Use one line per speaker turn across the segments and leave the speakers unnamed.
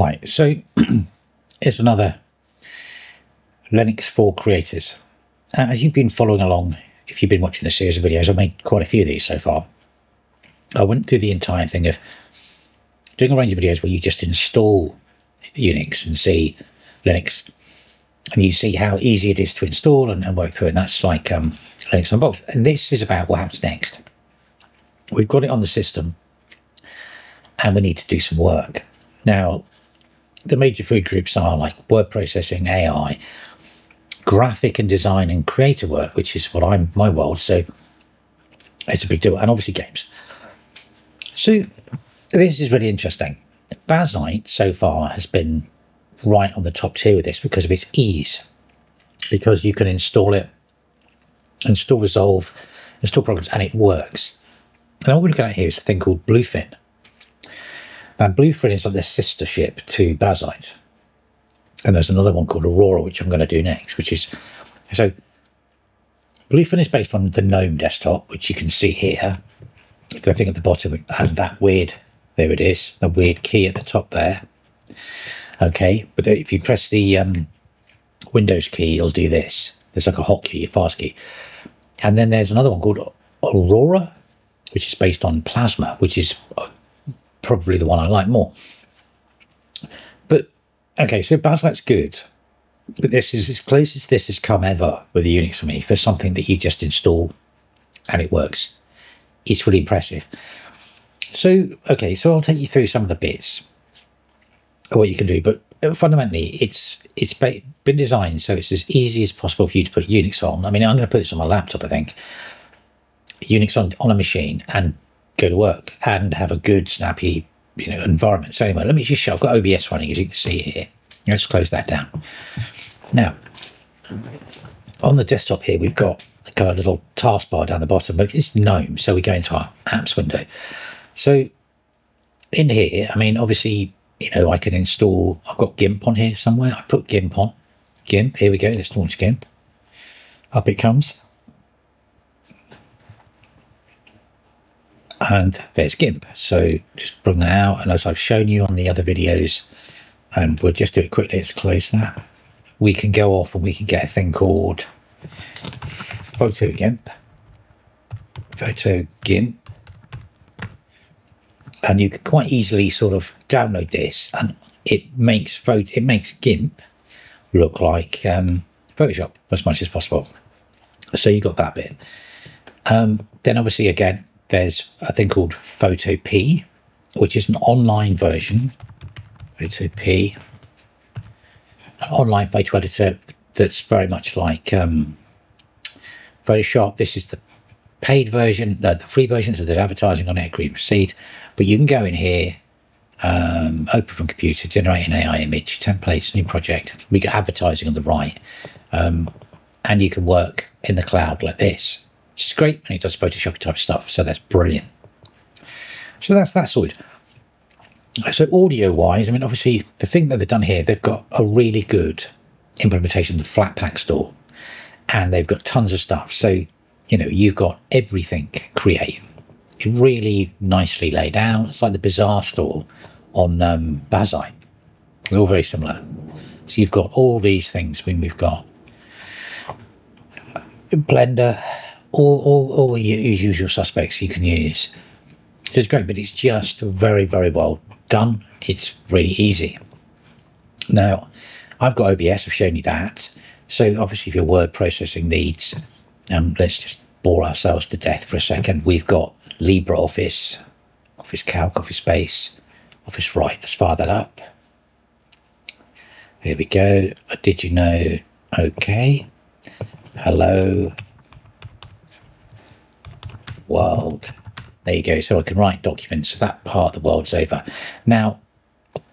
Hi, so here's another Linux for creators. Uh, as you've been following along, if you've been watching the series of videos, I've made quite a few of these so far. I went through the entire thing of doing a range of videos where you just install Unix and see Linux and you see how easy it is to install and, and work through it. And that's like um, Linux Unboxed. And this is about what happens next. We've got it on the system and we need to do some work. Now, the major food groups are like word processing, AI, graphic and design and creator work, which is what I'm my world. So it's a big deal, and obviously games. So this is really interesting. Bazzite so far has been right on the top tier with this because of its ease, because you can install it, install Resolve, install programs, and it works. And what we're looking at here is a thing called Bluefin. Now, Bluefin is like the sister ship to Bazzite. And there's another one called Aurora, which I'm going to do next, which is so Bluefin is based on the GNOME desktop, which you can see here. The thing at the bottom and that weird, there it is, the weird key at the top there. Okay, but if you press the um, Windows key, it'll do this. There's like a hotkey, a fast key. And then there's another one called Aurora, which is based on Plasma, which is uh, probably the one I like more. But okay, so Bazzite's good, but this is as close as this has come ever with the Unix for me for something that you just install and it works. It's really impressive. So okay, so I'll take you through some of the bits of what you can do, but uh, fundamentally, it's it's been designed so it's as easy as possible for you to put Unix on. I mean, I'm going to put this on my laptop, I think. Unix on, on a machine and go to work and have a good, snappy, you know, environment. So anyway, let me just show. I've got OBS running, as you can see here. Let's close that down. Now, on the desktop here, we've got a little taskbar down the bottom, but it's GNOME. So we go into our apps window. So in here, I mean, obviously, you know, I can install, I've got GIMP on here somewhere. I put GIMP on. GIMP, here we go. Let's launch GIMP. Up it comes. And there's GIMP. So just bring that out. And as I've shown you on the other videos, and we'll just do it quickly, let's close that. We can go off and we can get a thing called PhotoGIMP. Photo GIMP. And you can quite easily sort of download this and it makes photo, it makes GIMP look like um, Photoshop as much as possible. So you got that bit. Um, then obviously again, there's a thing called Photopea, which is an online version. Photopea, an online photo editor that's very much like um, Photoshop. This is the paid version, the, free version, so there's advertising on it, agree proceed. But you can go in here, um, open from computer, generate an AI image, templates, new project. We get advertising on the right. Um, and you can work in the cloud like this which is great. And it does Photoshop type stuff. So that's brilliant. So that's that sorted. So audio wise, I mean, obviously the thing that they've done here, they've got a really good implementation of the Flatpak store and they've got tons of stuff. So, you know, you've got everything create really nicely laid out. It's like the Bazaar store on um, Bazzite. They're all very similar. So you've got all these things. I mean, we've got Blender, all, all, all the usual suspects you can use. It's great, but it's just very, very well done. It's really easy. Now, I've got OBS, I've shown you that. So obviously if your word processing needs, um, let's just bore ourselves to death for a second. We've got LibreOffice, Office Calc, Office Base, Office Write. Let's fire that up. There we go. Did you know? Okay. Hello world. There you go. So I can write documents. So that part of the world's over. Now,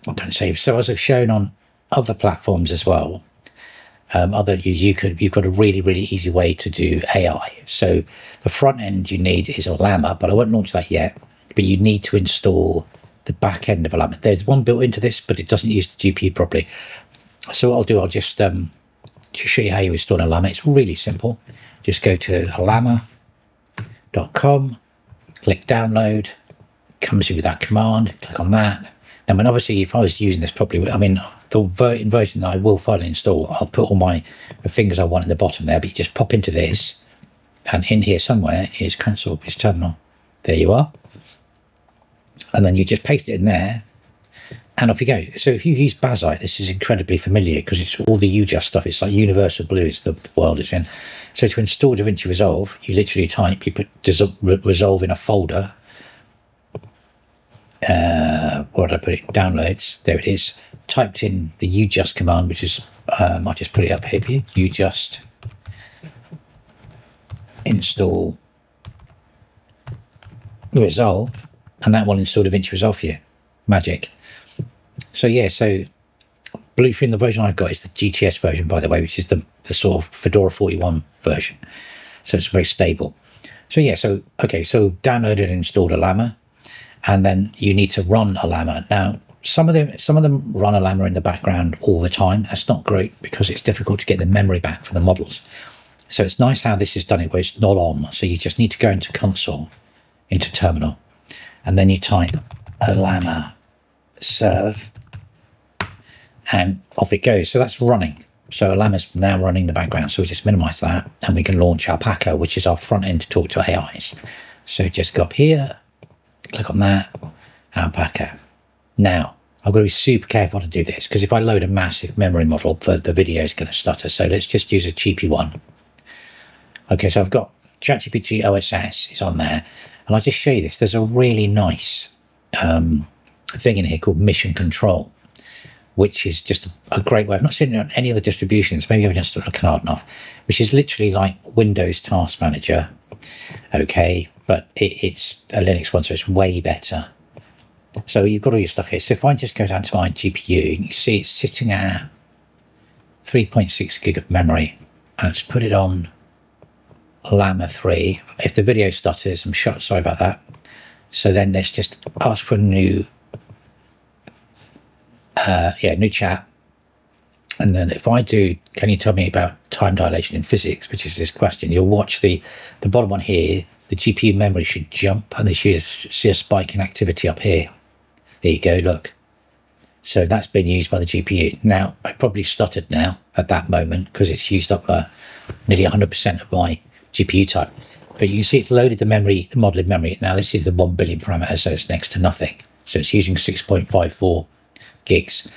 don't save. So as I've shown on other platforms as well, um, other you, you could you've got a really really easy way to do AI. So the front end you need is Ollama, but I won't launch that yet. But you need to install the back end of Ollama. There's one built into this, but it doesn't use the GPU properly. So what I'll do, I'll just um, just show you how you install Ollama. It's really simple. Just go to Ollama com, click download, comes with that command, click on that, I mean, obviously, if I was using this properly, I mean, the ver- version that I will finally install, I'll put all my fingers I want in the bottom there, but you just pop into this, and in here somewhere is cancel this terminal. There you are. And then you just paste it in there, and off you go. So if you use Bazzite, this is incredibly familiar because it's all the UJust stuff. It's like Universal Blue It's the, the world it's in. So to install DaVinci Resolve, you literally type, you put Resolve in a folder. Uh, where did I put it? Downloads. There it is. Typed in the UJust command, which is, um, I'll just put it up here for you. UJust install Resolve, and that will install DaVinci Resolve for you. Magic. So yeah, so Bluefin, the version I've got is the GTS version, by the way, which is the, the sort of Fedora 41 version. So it's very stable. So yeah, so okay, so downloaded and installed Ollama, and then you need to run Ollama. Now, some of them some of them run Ollama in the background all the time. That's not great because it's difficult to get the memory back for the models. So it's nice how this is done it where it's not on. So you just need to go into console, into terminal, and then you type ollama serve and off it goes. So that's running. So Ollama's now running in the background. So we just minimize that and we can launch Alpaca, which is our front end to talk to AIs. So just go up here, click on that, Alpaca. Now, I've got to be super careful to do this because if I load a massive memory model, the, the video is going to stutter. So let's just use a cheapy one. Okay, so I've got ChatGPT OSS is on there. And I'll just show you this. There's a really nice um, thing in here called Mission Control which is just a great way. I've not seen it on any other distributions. Maybe I've just looking hard enough, which is literally like Windows Task Manager. Okay, but it, it's a Linux one, so it's way better. So you've got all your stuff here. So if I just go down to my GPU, you see it's sitting at 3.6 gig of memory. And let's put it on Llama 3. If the video stutters, I'm sorry about that. So then let's just ask for a new uh, yeah, new chat. And then if I do, can you tell me about time dilation in physics, which is this question? You'll watch the, the bottom one here. The GPU memory should jump and you should see a spike in activity up here. There you go, look. So that's been used by the GPU. Now, I probably stuttered now at that moment because it's used up uh, nearly 100% of my GPU time. But you can see it loaded the memory, the modeling memory. Now, this is the 1 billion parameter, so it's next to nothing. So it's using 6.54 gigs.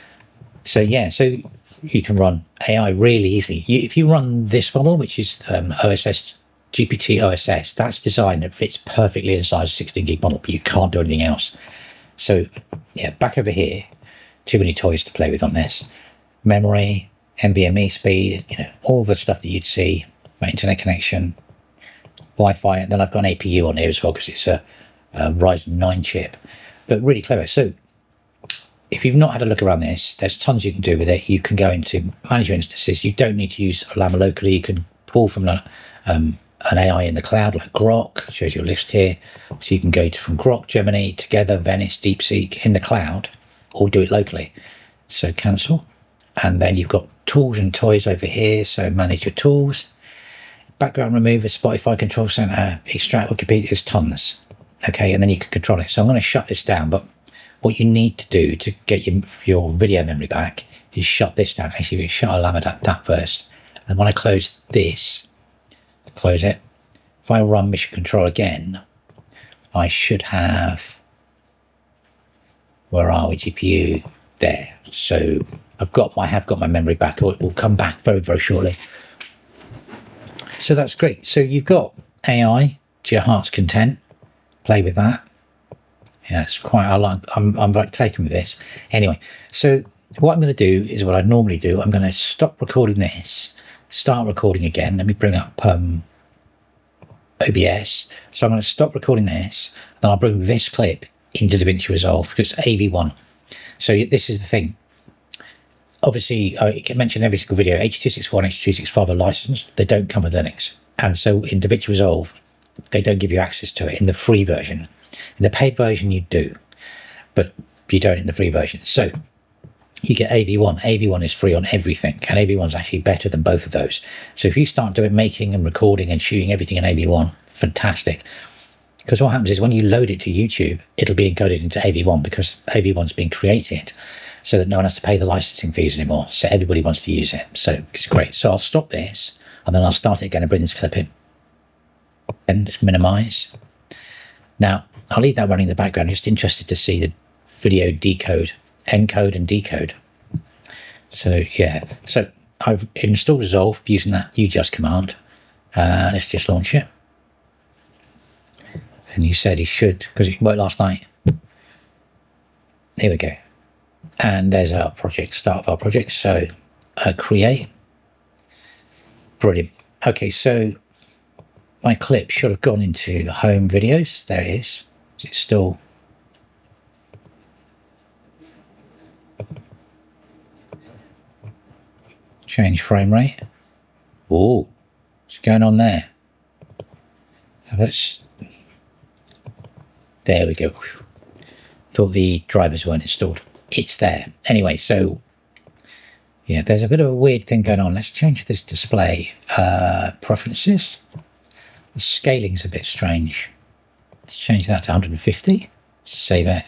So yeah, so you can run AI really easily. You, if you run this model, which is um, OSS GPT OSS, that's designed that fits perfectly inside a 16 gig model, but you can't do anything else. So yeah, back over here, too many toys to play with on this. Memory, NVMe speed, you know, all the stuff that you'd see, my internet connection, Wi-Fi, and then I've got an APU on here as well because it's a, a Ryzen 9 chip, but really clever. So if you've not had a look around this, there's tons you can do with it. You can go into manage instances. You don't need to use Llama locally. You can pull from um, an AI in the cloud like Groq, shows your list here. So you can go to, from Groq, Gemini, Together, Venice, DeepSeek in the cloud, or do it locally. So cancel. And then you've got tools and toys over here. So manage your tools. Background remover, Spotify control center, extract Wikipedia, there's tons. Okay, and then you can control it. So I'm going to shut this down, but what you need to do to get your, your video memory back is shut this down. Actually, we shut Llama that, that first. And when I close this, close it. If I run mission control again, I should have, where are we, GPU? There. So I've got I have got my memory back. It will come back very, very shortly. So that's great. So you've got AI to your heart's content. Play with that yeah, it's quite. I like. I'm. I'm like taken with this. Anyway, so what I'm going to do is what I normally do. I'm going to stop recording this, start recording again. Let me bring up um, OBS. So I'm going to stop recording this, then I'll bring this clip into DaVinci Resolve because it's AV1. So this is the thing. Obviously, I mentioned every single video. H.264 and H.265 are licensed. They don't come with Linux, and so in DaVinci Resolve, they don't give you access to it in the free version. In the paid version, you do, but you don't in the free version. So you get AV1. AV1 is free on everything, and AV1 is actually better than both of those. So if you start doing making and recording and shooting everything in AV1, fantastic. Because what happens is when you load it to YouTube, it'll be encoded into AV1 because AV1's been created so that no one has to pay the licensing fees anymore. So everybody wants to use it. So it's great. So I'll stop this and then I'll start it again and bring this clip in. And minimize. Now, I'll leave that running in the background. I'm just interested to see the video decode, encode and decode. So yeah, so I've installed Resolve using that UJust command. Uh, let's just launch it. And you said he should, because it worked last night. Here we go. And there's our project, start of our project. So uh, create. Brilliant. Okay, so my clip should have gone into home videos. There it is. It's still change frame rate. Oh, what's going on there? Let's. There we go. Thought the drivers weren't installed. It's there. Anyway, so yeah, there's a bit of a weird thing going on. Let's change this display uh, preferences. The scaling's a bit strange. Change that to 150. Save it.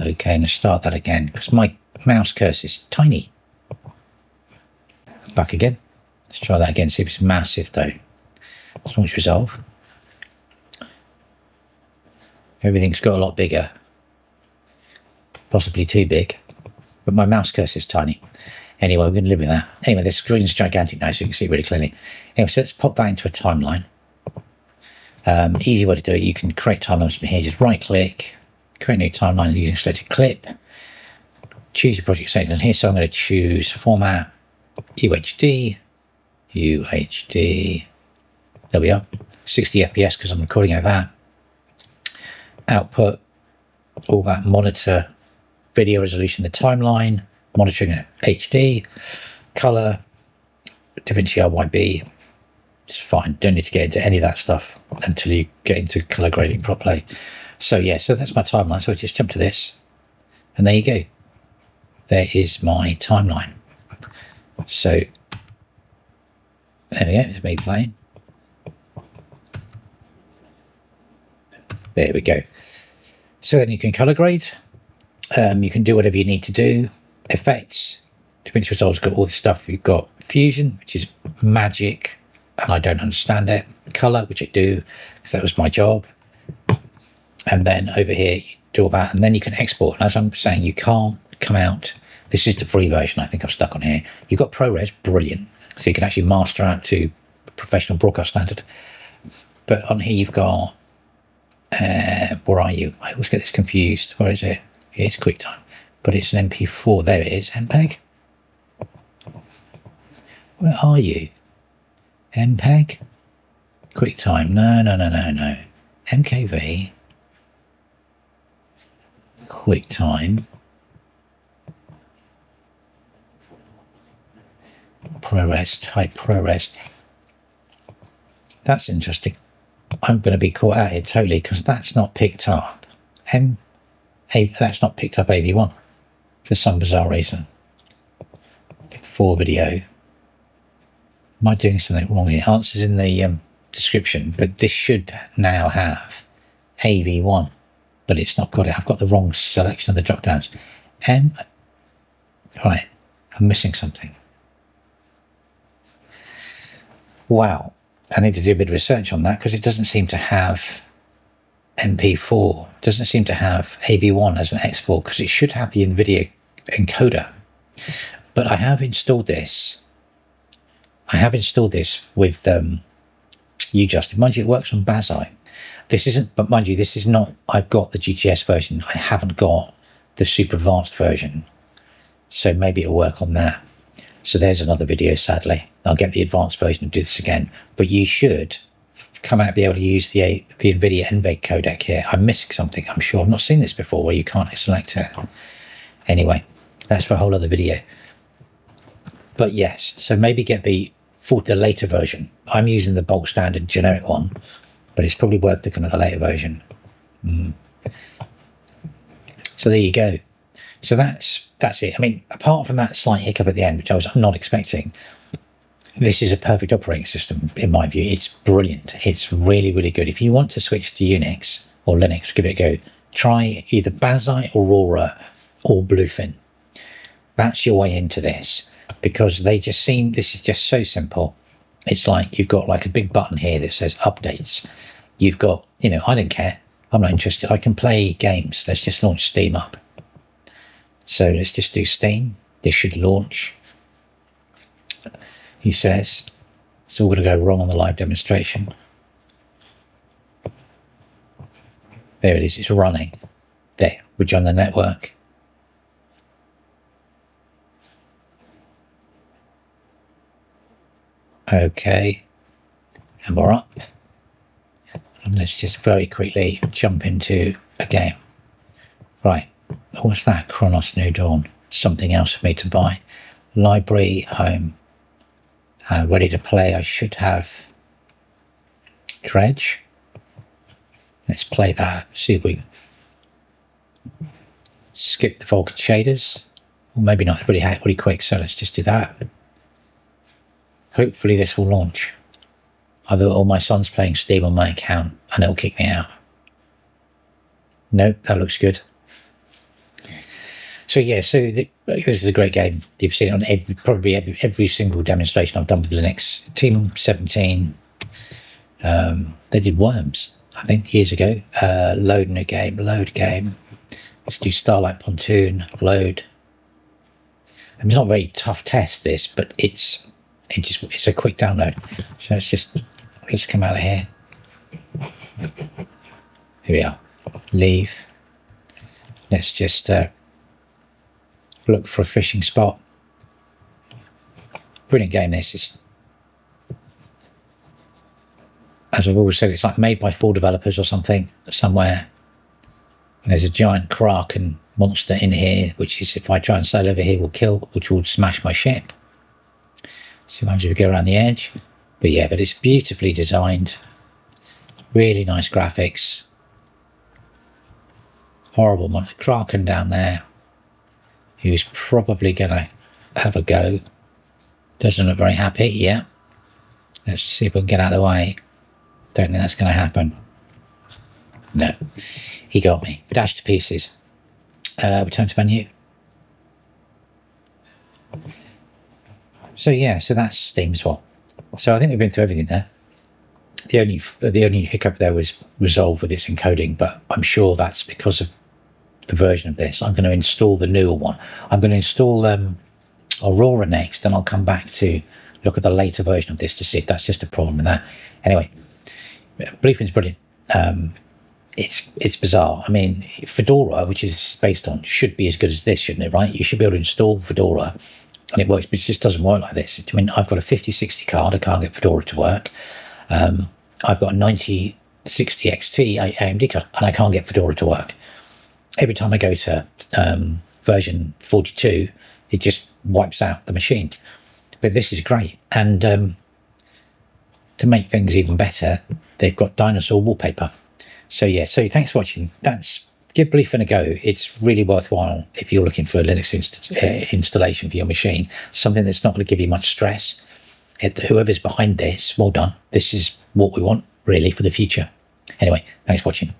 Okay, and start that again because my mouse cursor is tiny. Back again. Let's try that again. See if it's massive though. Let's launch Resolve. Everything's got a lot bigger. Possibly too big. But my mouse cursor is tiny. Anyway, we're going to live with that. Anyway, the screen's gigantic now, so you can see it really clearly. Anyway, so let's pop that into a timeline. Um, easy way to do it, you can create timelines from here. Just right click, create new timeline using selected clip. Choose your project setting here. So I'm going to choose format, UHD, UHD. There we are. 60 FPS because I'm recording over that. Output, all that monitor video resolution, the timeline, monitoring at HD, color, DaVinci RYB. It's fine. Don't need to get into any of that stuff until you get into color grading properly. So yeah, so that's my timeline. So I just jump to this and there you go. There is my timeline. So there we go, it's me playing. There we go. So then you can color grade. Um, you can do whatever you need to do. Effects. DaVinci Resolve's got all the stuff. You've got Fusion, which is magic, and I don't understand it. Color, which I do, because that was my job. And then over here, do all that, and then you can export. And as I'm saying, you can't come out. This is the free version I think I've stuck on here. You've got ProRes, brilliant. So you can actually master out to professional broadcast standard. But on here, you've got uh, where are you? I always get this confused. Where is it? It's QuickTime, but it's an MP4. There it is. MPEG. Where are you? MPEG. QuickTime. No, no, no, no, no. MKV. QuickTime. ProRes. Type ProRes. That's interesting. I'm going to be caught out here totally because that's not picked up. M, A, that's not picked up AV1 for some bizarre reason. Pick four video. Am I doing something wrong here? Answers in the um, description, but this should now have AV1, but it's not got it. I've got the wrong selection of the drop downs. Right, I'm missing something. Wow. I need to do a bit of research on that because it doesn't seem to have MP4, it doesn't seem to have AV1 as an export because it should have the NVIDIA encoder. But I have installed this. I have installed this with um, Justin. Mind you, it works on Bazi. This isn't, but mind you, this is not, I've got the GTS version. I haven't got the super advanced version. So maybe it'll work on that. So there's another video, sadly. I'll get the advanced version and do this again. But you should come out and be able to use the the NVIDIA NVENC codec here. I'm missing something, I'm sure. I've not seen this before where you can't select it. Anyway, that's for a whole other video. But yes, so maybe get the for the later version. I'm using the bulk standard generic one, but it's probably worth looking at the later version. Mm. So there you go. So that's that's it. I mean, apart from that slight hiccup at the end, which I was not expecting, this is a perfect operating system in my view. It's brilliant. It's really, really good. If you want to switch to Unix or Linux, give it a go. Try either Bazzai, Aurora, or Bluefin. That's your way into this because they just seem, this is just so simple. It's like you've got like a big button here that says updates. You've got, you know, I don't care. I'm not interested. I can play games. Let's just launch Steam up. So let's just do Steam. This should launch. He says, it's all going to go wrong on the live demonstration. There it is, it's running. There, we're on the network. Okay, and we're up. And let's just very quickly jump into a game. Right, what's that? Chronos New Dawn. Something else for me to buy. Library, home. Uh, ready to play. I should have Dredge. Let's play that. See if we skip the Vulkan shaders. Well, maybe not. It's really, really quick, so let's just do that. Hopefully this will launch. Either or my son's playing Steam on my account and it'll kick me out. Nope, that looks good. So yeah, so the, this is a great game. You've seen it on every, probably every, every single demonstration I've done with Linux. Team 17, um, they did Worms, I think, years ago. Uh, load new game, load game. Let's do Starlight Pontoon, load. And it's not a very tough test, this, but it's it just it's a quick download. So let's just let's come out of here. Here we are. Leave. Let's just uh, look for a fishing spot. Brilliant game this is as I've always said, it's like made by four developers or something somewhere. There's a giant Kraken monster in here, which is if I try and sail over here will kill, which will smash my ship. Sometimes you go around the edge. But yeah, but it's beautifully designed. Really nice graphics. Horrible one. Kraken down there. Who's probably going to have a go. Doesn't look very happy. Yeah. Let's see if we can get out of the way. Don't think that's going to happen. No. He got me. Dashed to pieces. Uh, return to menu. So yeah, so that's Steam well. So I think we've been through everything there. The only the only hiccup there was resolved with its encoding, but I'm sure that's because of the version of this. I'm going to install the newer one. I'm going to install um, Aurora next, and I'll come back to look at the later version of this to see if that's just a problem in that. Anyway, Bluefin's brilliant. Um, it's it's bizarre. I mean, Fedora, which is based on, should be as good as this, shouldn't it? Right? You should be able to install Fedora and it works, but it just doesn't work like this. I mean, I've got a 5060 card, I can't get Fedora to work. Um, I've got a 9060 XT AMD card, and I can't get Fedora to work. Every time I go to um, version 42, it just wipes out the machine. But this is great. And um, to make things even better, they've got dinosaur wallpaper. So yeah, so thanks for watching. That's give Bluefin a go. It's really worthwhile if you're looking for a Linux inst uh, installation for your machine, something that's not going to give you much stress. It, whoever's behind this, well done. This is what we want really for the future. Anyway, thanks for watching.